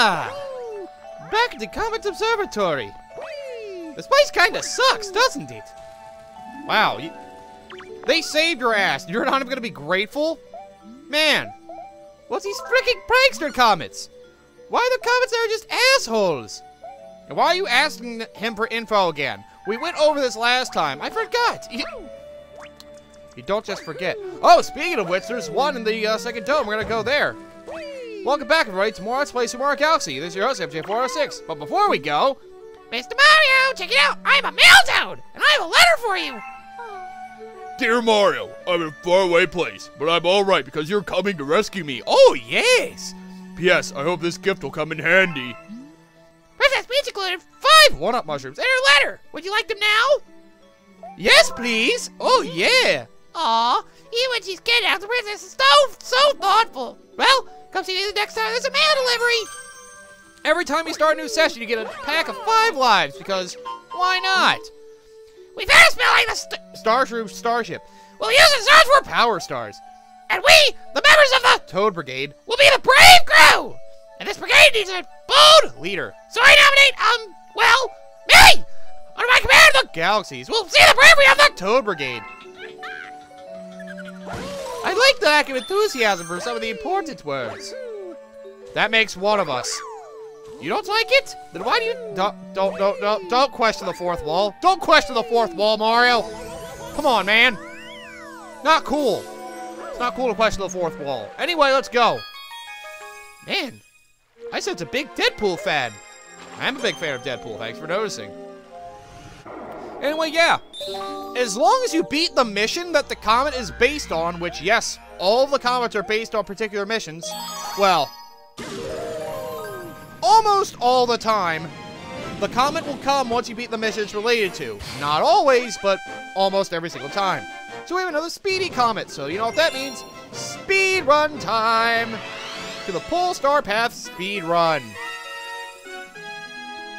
Ah! Back at the Comet Observatory. This place kinda sucks, doesn't it? Wow, you, they saved your ass. You're not even gonna be grateful? Man, what's these freaking prankster comets? Why are the comets are just assholes? And why are you asking him for info again? We went over this last time. I forgot. You, you don't just forget. Oh, speaking of which, there's one in the uh, second dome. We're gonna go there. Welcome back, everybody, to more Let's Play Super Mario Galaxy. This is your host, MJ406. But before we go, Mr. Mario, check it out! I'm a Mail Toad, and I have a letter for you! Dear Mario, I'm in a faraway place, but I'm alright because you're coming to rescue me. oh yes, P.S. I hope this gift will come in handy. Princess Peach included five one-up mushrooms. in her letter. Would you like them now? Yes, please. Oh yeah. Aw, even when she's getting out, the princess is so, so thoughtful. Well, come see me the next time there's a mail delivery. Every time you start a new session, you get a pack of five lives because why not? We finished spelling the st- Starshroom Starship. We'll use the stars for Power Stars. and we, the members of the, Toad Brigade. will be the brave crew. And this brigade needs a bold. Leader. So I nominate, um, well, me, under my command of the. Galaxies. We'll see the bravery of the. Toad Brigade. I like the lack of enthusiasm for some of the important words. That makes one of us. You don't like it? Then why do you don't don't don't don't, don't question the fourth wall? Don't question the fourth wall, Mario. Come on, man. Not cool. It's not cool to question the fourth wall. Anyway, let's go. Man, I sense a big Deadpool fan. I'm a big fan of Deadpool. Thanks for noticing. Anyway, yeah. As long as you beat the mission that the comet is based on, which, yes, all the comets are based on particular missions, well, almost all the time, the comet will come once you beat the mission it's related to. Not always, but almost every single time. So we have another speedy comet, so you know what that means? Speed run time! To the Pole Star Path speed run.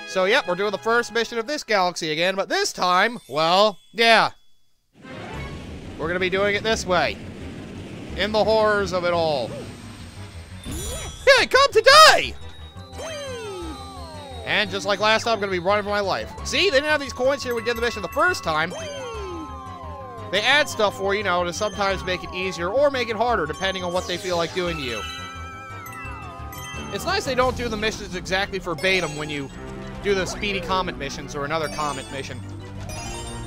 So, yep, we're doing the first mission of this galaxy again, but this time, well, yeah. We're gonna be doing it this way. In the horrors of it all. I come to die! And just like last time, I'm gonna be running for my life. See, they didn't have these coins here when we did the mission the first time. They add stuff for, you know, to sometimes make it easier or make it harder, depending on what they feel like doing to you. It's nice they don't do the missions exactly verbatim when you do the Speedy Comet missions or another Comet mission.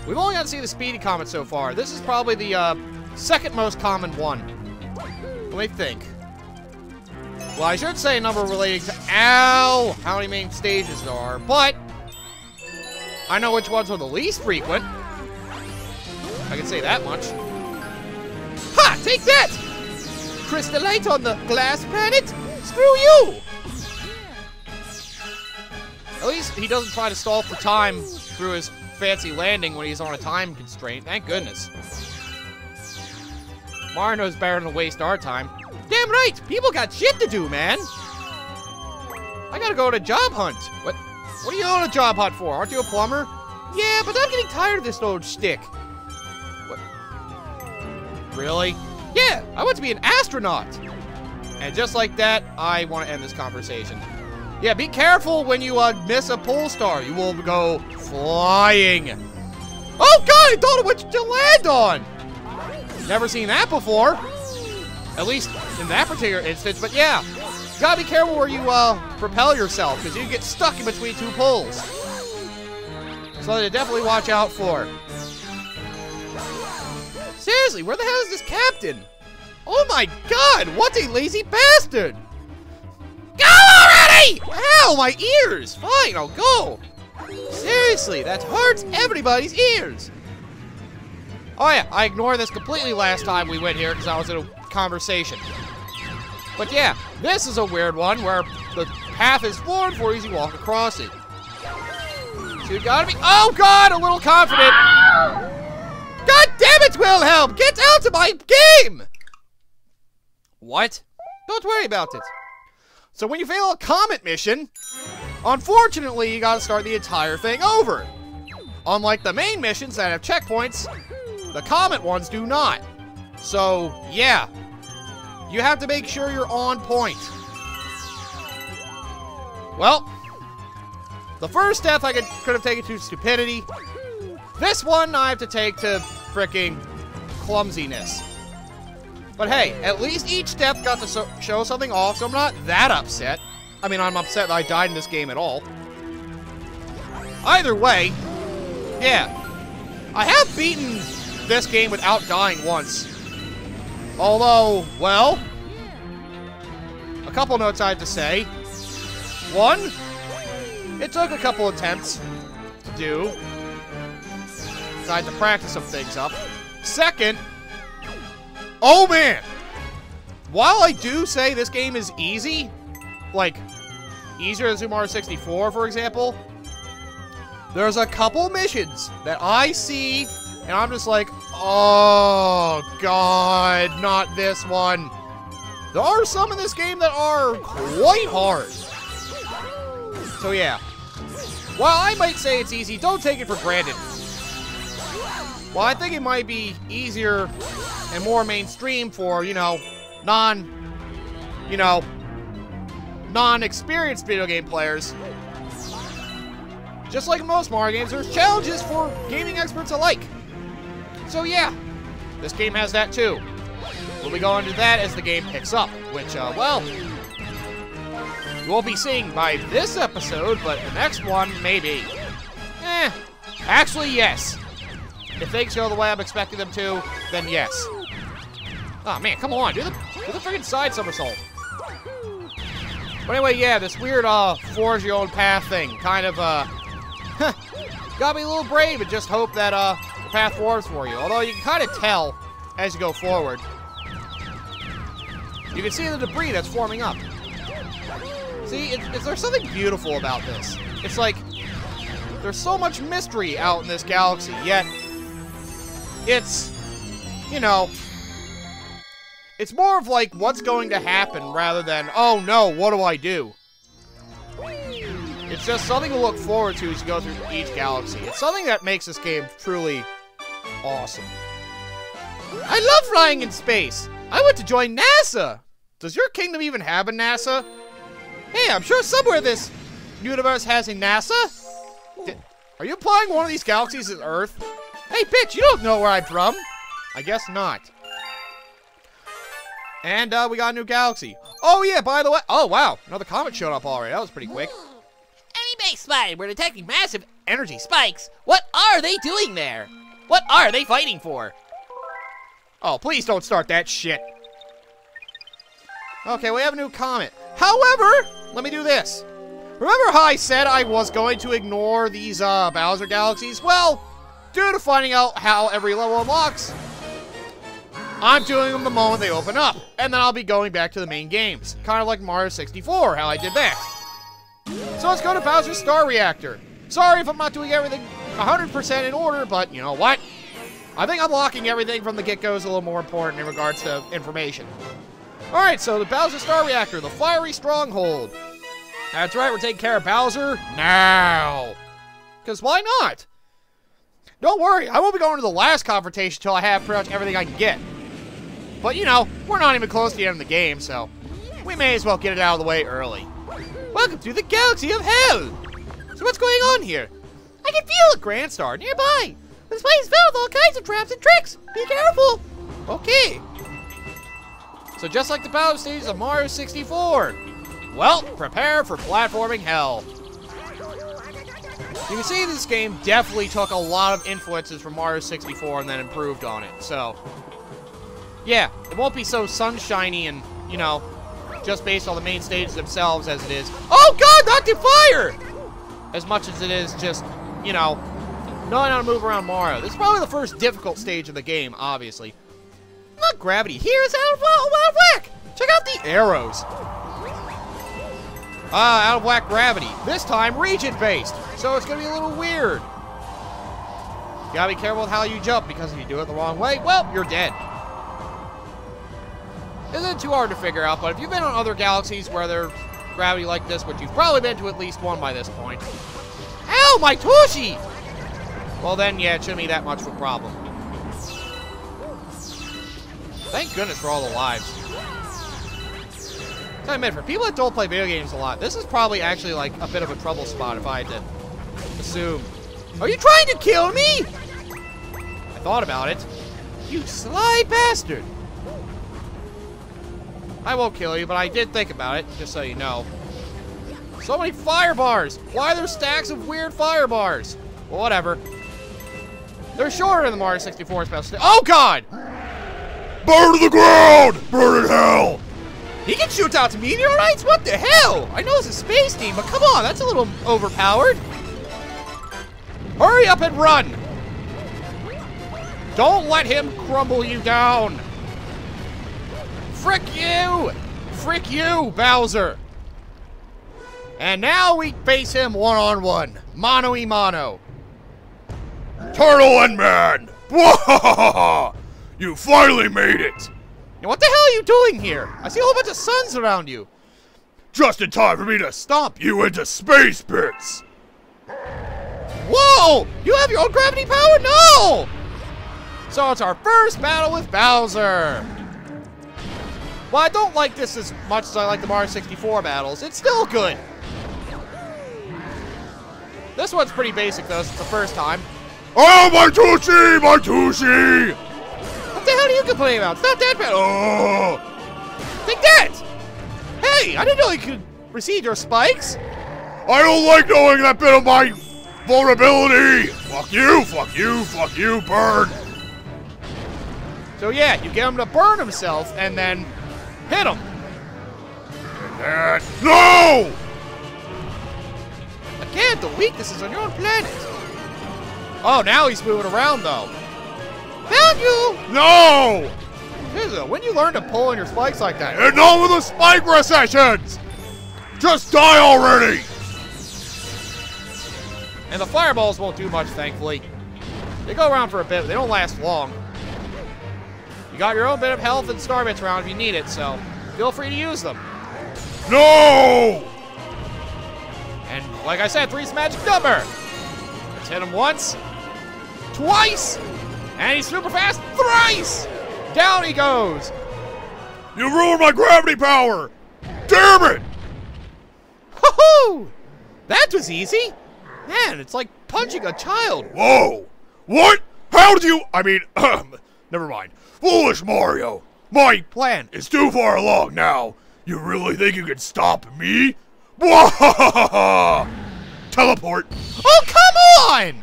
We've only got to see the Speedy Comet so far. This is probably the uh, second most common one. Let me think. Well, I should say a number relating to ow, how many main stages there are, but I know which ones are the least frequent. I can say that much. Ha! Take that! Crystallite on the glass planet? Screw you! At least he doesn't try to stall for time through his fancy landing when he's on a time constraint. Thank goodness. Mario knows better than to waste our time. Damn right! People got shit to do, man! I gotta go on a job hunt. What? What are you on a job hunt for? Aren't you a plumber? Yeah, but I'm getting tired of this old shtick. What? Really? Yeah, I want to be an astronaut. And just like that, I want to end this conversation. Yeah, be careful when you uh, miss a pole star. You will go flying. Oh god, I thought it would to land on. Never seen that before. At least in that particular instance, but yeah. You gotta be careful where you uh, propel yourself, because you get stuck in between two poles. So to definitely watch out for. Seriously, where the hell is this captain? Oh my god, what a lazy bastard! Go already! Ow, my ears! Fine, I'll go. Seriously, that hurts everybody's ears. Oh yeah, I ignored this completely last time we went here because I was in a conversation. But yeah, this is a weird one where the path is formed for easy walk across it. So you gotta be- Oh god, a little confident! God damn it, Wilhelm! Get out of my game! What? Don't worry about it. So when you fail a comet mission, unfortunately, you gotta start the entire thing over. Unlike the main missions that have checkpoints, the comet ones do not. So, yeah. You have to make sure you're on point. Well, the first death I could, could have taken to stupidity. This one I have to take to freaking clumsiness. But hey, at least each death got to so show something off, so I'm not that upset. I mean, I'm upset that I died in this game at all. Either way, yeah. I have beaten this game without dying once. Although, well, a couple notes I have to say. One, it took a couple attempts to do. I had to practice some things up. Second, oh man! While I do say this game is easy, like, easier than Super Mario 64, for example, there's a couple missions that I see, and I'm just like, oh, God, not this one. There are some in this game that are quite hard. So, yeah. While I might say it's easy, don't take it for granted. Well, I think it might be easier and more mainstream for, you know, non, you know, non-experienced video game players. Just like most Mario games, there's challenges for gaming experts alike. So yeah, this game has that too. We'll be going to that as the game picks up, which, uh, well, you won't be seeing by this episode, but the next one, maybe. Eh, actually, yes. If things go the way I'm expecting them to, then yes. Oh man, come on, do the do the freaking side somersault. But anyway, yeah, this weird uh forge your own path thing kind of uh gotta be a little brave and just hope that uh the path forms for you. Although you can kind of tell as you go forward. You can see the debris that's forming up. See, it, it, there's something beautiful about this. It's like there's so much mystery out in this galaxy, yet it's, you know, it's more of like what's going to happen rather than, oh no, what do I do? It's just something to look forward to as you go through each galaxy. It's something that makes this game truly awesome. I love flying in space. I want to join NASA. Does your kingdom even have a NASA? Hey, I'm sure somewhere this universe has a NASA. Are you applying one of these galaxies as Earth? Hey, bitch, you don't know where I'm from. I guess not. And uh, we got a new galaxy. Oh, yeah, by the way. Oh, wow. Another comet showed up already. That was pretty quick. Enemy base spotted. We're detecting massive energy spikes. What are they doing there? What are they fighting for? Oh, please don't start that shit. Okay, we have a new comet. However, let me do this. Remember how I said I was going to ignore these uh, Bowser galaxies? Well, due to finding out how every level unlocks, I'm doing them the moment they open up, and then I'll be going back to the main games. Kind of like Mario 64, how I did that. So let's go to Bowser's Star Reactor. Sorry if I'm not doing everything 100% in order, but you know what? I think unlocking everything from the get-go is a little more important in regards to information. Alright, so the Bowser Star Reactor, the Fiery Stronghold. That's right, we're taking care of Bowser now. Because why not? Don't worry, I won't be going to the last confrontation until I have pretty much everything I can get. But, you know, we're not even close to the end of the game, so we may as well get it out of the way early. Welcome to the Galaxy of Hell! So what's going on here? I can feel a Grand Star nearby! This place is filled with all kinds of traps and tricks! Be careful! Okay. So just like the battle stages of Mario 64, well, prepare for platforming hell. You can see this game definitely took a lot of influences from Mario 64 and then improved on it, so... Yeah, it won't be so sunshiny and, you know, just based on the main stages themselves as it is. Oh god, not to fire! As much as it is just, you know, knowing how to move around Mario. This is probably the first difficult stage of the game, obviously. Not gravity. Here is out of, out of whack! Check out the arrows. Ah, out of whack gravity. This time, region-based. So it's going to be a little weird. You gotta be careful with how you jump, because if you do it the wrong way, well, you're dead. Isn't too hard to figure out, but if you've been on other galaxies where there's gravity like this, which you've probably been to at least one by this point. Ow, my tushy! Well then, yeah, it shouldn't be that much of a problem. Thank goodness for all the lives. I admit, for people that don't play video games a lot, this is probably actually like a bit of a trouble spot if I to assume. Are you trying to kill me? I thought about it. You sly bastard. I won't kill you, but I did think about it, just so you know. So many fire bars. Why are there stacks of weird fire bars? Well, whatever. They're shorter than the Mario 64 special. Oh, God! Burn to the ground! Burn in hell! He can shoot out to meteorites? What the hell? I know it's a space team, but come on, that's a little overpowered. Hurry up and run! Don't let him crumble you down! Frick you! Frick you, Bowser! And now we face him one-on-one. Mano y mano. Turtle and man! You finally made it! What the hell are you doing here? I see a whole bunch of suns around you. Just in time for me to stomp you into space bits! Whoa! You have your own gravity power? No! So it's our first battle with Bowser. Well, I don't like this as much as I like the Mario 64 battles. It's still good. This one's pretty basic, though, since it's the first time. Oh, my Tushy! My Tushy! What the hell are you complaining about? It's not that bad. Oh! Take that! Hey, I didn't know you could receive your spikes. I don't like knowing that bit of my vulnerability! Fuck you, fuck you, fuck you, burn! So yeah, you get him to burn himself and then hit him. And no! Again, the weakness is on your own planet. Oh, now he's moving around though. Found you! No! When you learn to pull on your spikes like that. And on with the spike recessions! Just die already! And the fireballs won't do much, thankfully. They go around for a bit, but they don't last long. You got your own bit of health and star bits around if you need it, so feel free to use them. No! And like I said, three's magic number. Let's hit him once, twice, and he's super fast thrice. Down he goes. You ruined my gravity power! Damn it! Hoo-hoo! That was easy. Man, it's like punching a child. Whoa! What? How do you? I mean, um, never mind. Foolish Mario! My plan is too far along now. You really think you can stop me? Teleport! Oh, come on!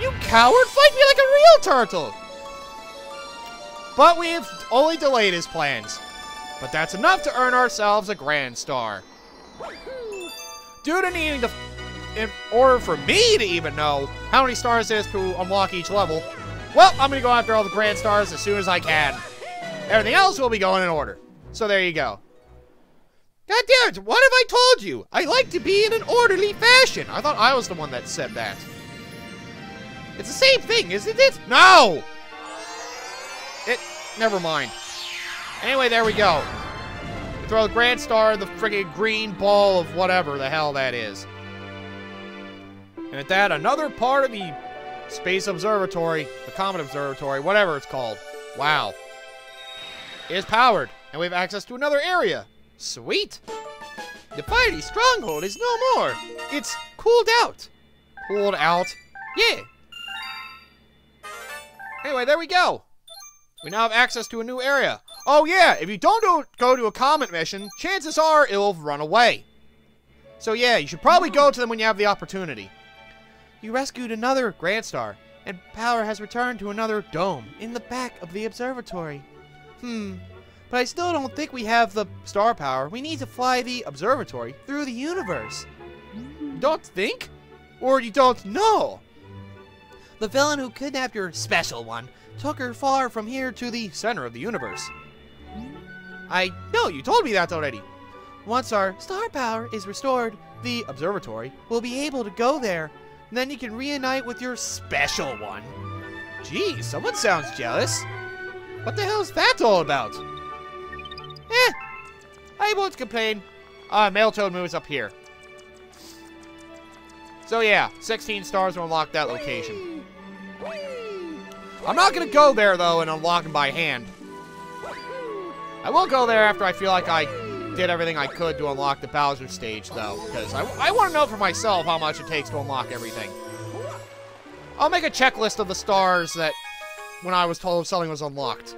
You coward, fight me like a real turtle! But we've only delayed his plans. But that's enough to earn ourselves a Grand Star. Due to needing to, in order for me to even know how many stars there is to unlock each level, well, I'm gonna go after all the Grand Stars as soon as I can. Everything else will be going in order. So there you go. God damn it, what have I told you? I like to be in an orderly fashion. I thought I was the one that said that. It's the same thing, isn't it? No! It, never mind. Anyway, there we go. Throw the Grand Star the friggin' green ball of whatever the hell that is. And at that, another part of the Space Observatory, the Comet Observatory, whatever it's called. Wow. Is powered, and we have access to another area. Sweet. The fiery stronghold is no more. It's cooled out. Cooled out? Yeah. Anyway, there we go. We now have access to a new area. Oh yeah, if you don't do, go to a comet mission, chances are it'll run away. So yeah, you should probably go to them when you have the opportunity. You rescued another Grand Star, and power has returned to another dome in the back of the observatory. Hmm, but I still don't think we have the star power. We need to fly the observatory through the universe. Don't think? Or you don't know? The villain who kidnapped your special one took her far from here to the center of the universe. I know, you told me that already. Once our star power is restored, the observatory will be able to go there. And then you can reunite with your special one. Geez, someone sounds jealous. What the hell is that all about? Eh, I won't complain. Uh, Mail Toad moves up here. So yeah, 16 stars will unlock that location. I'm not gonna go there though and unlock them by hand. I will go there after I feel like I did everything I could to unlock the Bowser stage, though, because I, I want to know for myself how much it takes to unlock everything. I'll make a checklist of the stars that when I was told something was unlocked.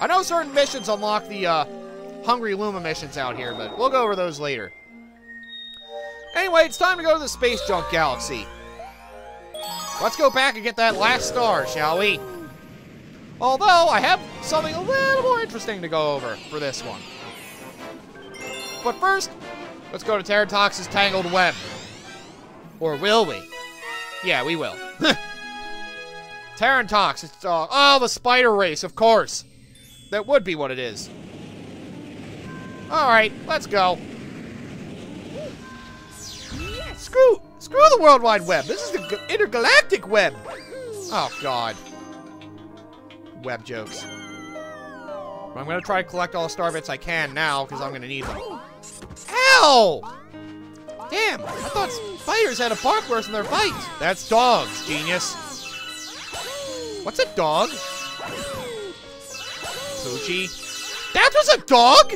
I know certain missions unlock the uh, Hungry Luma missions out here, but we'll go over those later. Anyway, it's time to go to the Space Junk Galaxy. Let's go back and get that last star, shall we? Although, I have something a little more interesting to go over for this one. But first, let's go to Tarantox's Tangled Web. Or will we? Yeah, we will. Tarantox, it's, uh, oh, the spider race, of course. That would be what it is. Alright, let's go. Screw, screw the World Wide Web. This is the intergalactic web. Oh, God. Web jokes. I'm gonna try to collect all the star bits I can now, because I'm gonna need them. Ow! Damn, I thought spiders had a bark worse in their bites. That's dogs, genius. What's a dog? Poochie. That was a dog?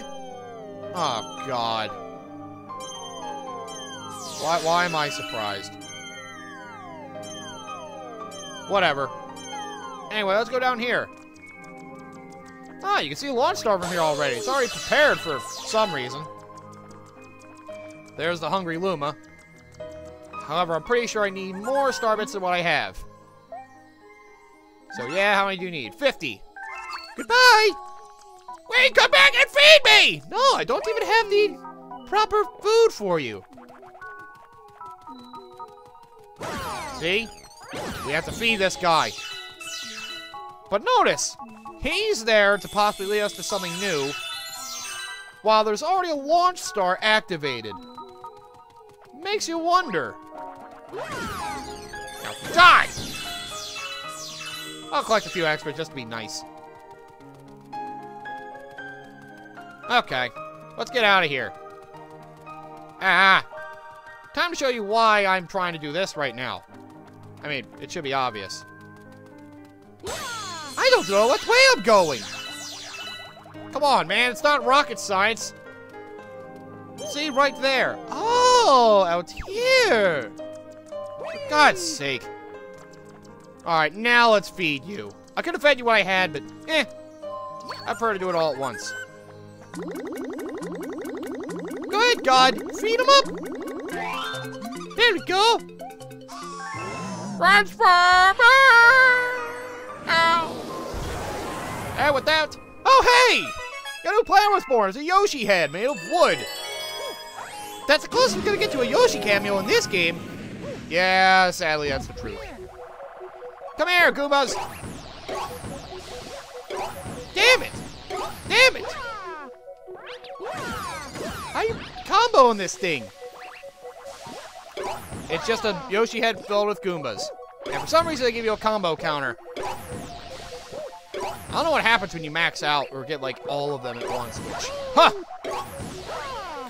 Oh, God. Why, why am I surprised? Whatever. Anyway, let's go down here. Ah, you can see a launch star from here already. It's already prepared for some reason. There's the Hungry Luma. However, I'm pretty sure I need more star bits than what I have. So yeah, how many do you need? 50. Goodbye! Wait, come back and feed me! No, I don't even have the proper food for you. See? We have to feed this guy. But notice, he's there to possibly lead us to something new, while there's already a launch star activated. Makes you wonder. Now die! I'll collect a few extra just to be nice. Okay, let's get out of here. Ah, time to show you why I'm trying to do this right now. I mean, it should be obvious. I don't know what way I'm going. Come on, man, it's not rocket science. See, right there. Oh, out here. For God's sake. Alright, now let's feed you. I could have fed you what I had, but eh. I prefer to do it all at once. Good God. Feed him up. There we go. Transformer! Ow. And with that, oh hey! Got a new player was born. It's a Yoshi head made of wood. That's the closest we're gonna get to a Yoshi cameo in this game. Yeah, sadly, that's the truth. Come here, Goombas! Damn it! Damn it! How you comboing this thing? It's just a Yoshi head filled with Goombas. And for some reason, they give you a combo counter. I don't know what happens when you max out or get, like, all of them at once, which... Huh!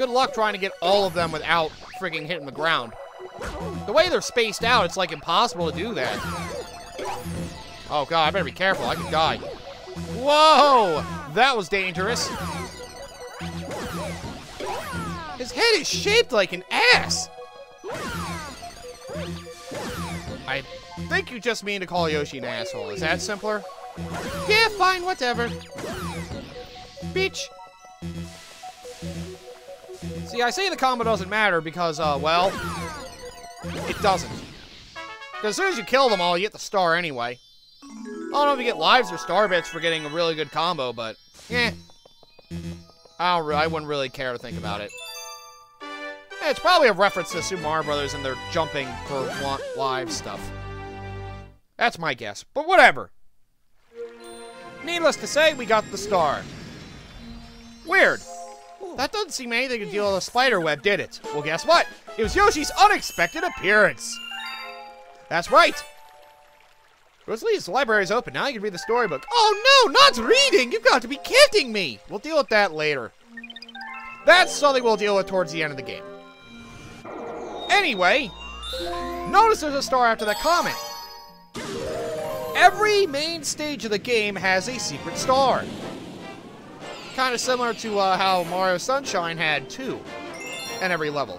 Good luck trying to get all of them without freaking hitting the ground. The way they're spaced out, it's, like, impossible to do that. Oh, God, I better be careful. I could die. Whoa! That was dangerous. His head is shaped like an ass. I think you just mean to call Yoshi an asshole. Is that simpler? Yeah, fine, whatever. Bitch. See, I say the combo doesn't matter because, uh, well, it doesn't. As soon as you kill them all, you get the star anyway. I don't know if you get lives or star bits for getting a really good combo, but, eh. I, don't, I wouldn't really care to think about it. Eh, It's probably a reference to Super Mario Brothers and their jumping for live stuff. That's my guess, but whatever. Needless to say, we got the star. Weird. Oh. That doesn't seem anything to deal with a spider web, did it? Well, guess what? It was Yoshi's unexpected appearance. That's right. Rosalina's library is open. Now you can read the storybook. Oh no, not reading! You've got to be kidding me! We'll deal with that later. That's something we'll deal with towards the end of the game. Anyway, notice there's a star after that comment. Every main stage of the game has a secret star. Kind of similar to uh, how Mario Sunshine had two in every level.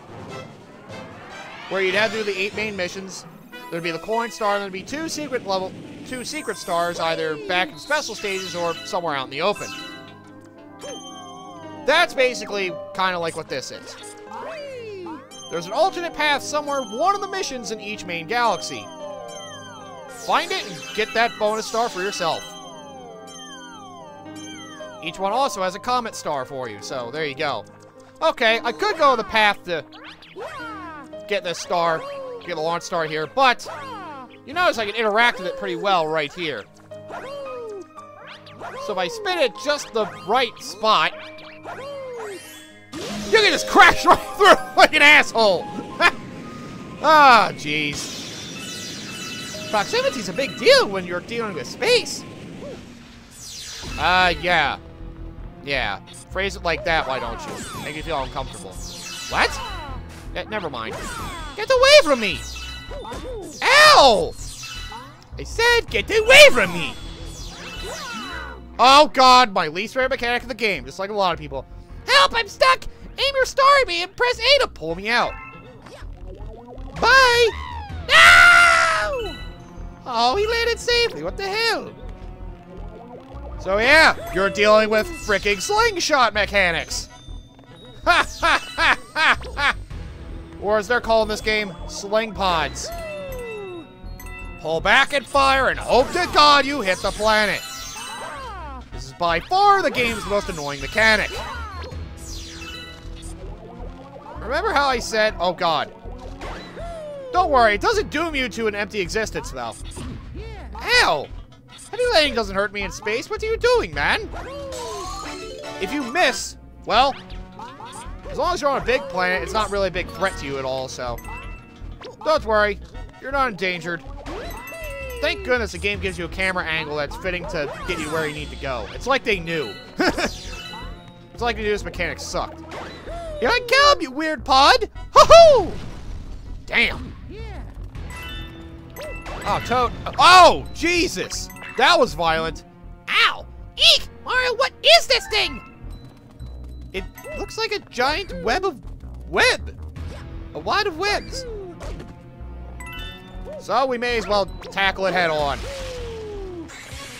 Where you'd have to do the eight main missions. There'd be the coin star, and there'd be two secret level, two secret stars, either back in special stages or somewhere out in the open. That's basically kind of like what this is. There's an alternate path somewhere, one of the missions in each main galaxy. Find it and get that bonus star for yourself. Each one also has a comet star for you, so there you go. Okay, I could go the path to get this star, get the launch star here, but you notice I can interact with it pretty well right here. So if I spin it just the right spot, you can just crash right through like an asshole. ah, jeez. Proximity's a big deal when you're dealing with space. Uh, yeah. Yeah. Phrase it like that, why don't you? Make you feel uncomfortable. What? Eh, never mind. Get away from me! Ow! I said get away from me! Oh god, my least favorite mechanic of the game, just like a lot of people. Help, I'm stuck! Aim your star at me and press A to Pull me out. Bye! No! Oh, he landed safely. What the hell? So yeah, you're dealing with freaking slingshot mechanics. Ha ha ha ha! Or as they're calling this game, sling pods. Pull back and fire and hope to God you hit the planet. This is by far the game's most annoying mechanic. Remember how I said, oh God. Don't worry, it doesn't doom you to an empty existence, though. Ow! Heavy doesn't hurt me in space. What are you doing, man? If you miss, well, as long as you're on a big planet, it's not really a big threat to you at all, so... Don't worry. You're not endangered. Thank goodness the game gives you a camera angle that's fitting to get you where you need to go. It's like they knew. it's like they knew this mechanic sucked. Here I come, you weird pod! Hoo-hoo! Damn. Oh, Toad. Oh, Jesus! That was violent. Ow! Eek! Mario, what is this thing? It looks like a giant web of web. A wad of webs. So we may as well tackle it head on.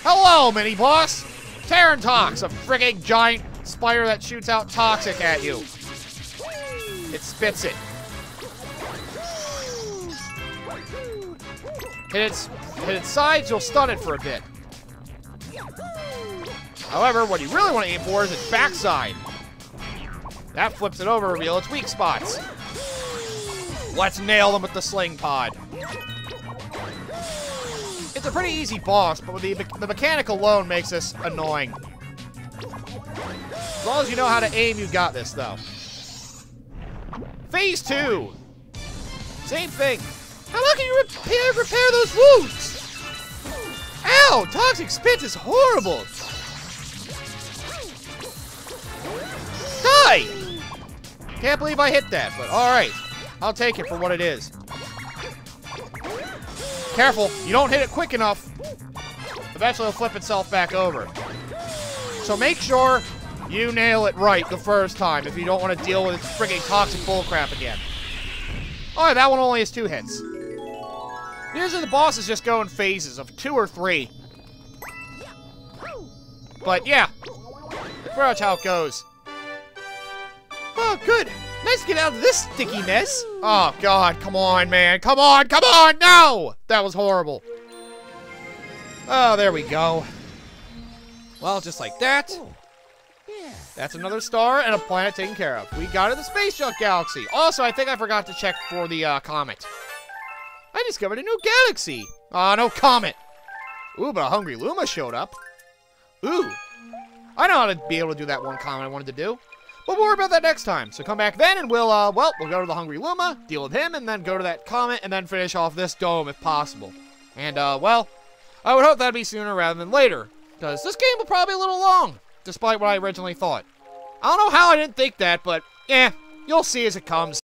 Hello, mini boss. Tox, a freaking giant spider that shoots out toxic at you. It spits it. Hit its, hit its sides, you'll stun it for a bit. However, what you really want to aim for is its backside. That flips it over, reveal its weak spots. Let's nail them with the sling pod. It's a pretty easy boss, but the, the mechanic alone makes this annoying. As long as you know how to aim, you got this, though. Phase 2. Same thing. How long can you repair those wounds? Ow! Toxic spit is horrible! Die! Can't believe I hit that, but alright. I'll take it for what it is. Careful, you don't hit it quick enough. Eventually it'll flip itself back over. So make sure you nail it right the first time if you don't want to deal with its frigging toxic bullcrap again. Alright, that one only has two hits. Usually the bosses just go in phases of two or three. But yeah, pretty much how it goes. Oh, good. To get out of this sticky mess. Oh, God, come on, man. Come on, come on, no! That was horrible. Oh, there we go. Well, just like that. That's another star and a planet taken care of. We got to the Space Junk Galaxy. Also, I think I forgot to check for the uh, comet. I discovered a new galaxy. Aw, oh, no comet. Ooh, but a Hungry Luma showed up. Ooh. I know how to be able to do that one comet I wanted to do. But we'll worry about that next time. So come back then and we'll, uh, well, we'll go to the Hungry Luma, deal with him, and then go to that comet, and then finish off this dome if possible. And, uh, well, I would hope that'd be sooner rather than later. Because this game will probably be a little long, despite what I originally thought. I don't know how I didn't think that, but, eh, you'll see as it comes.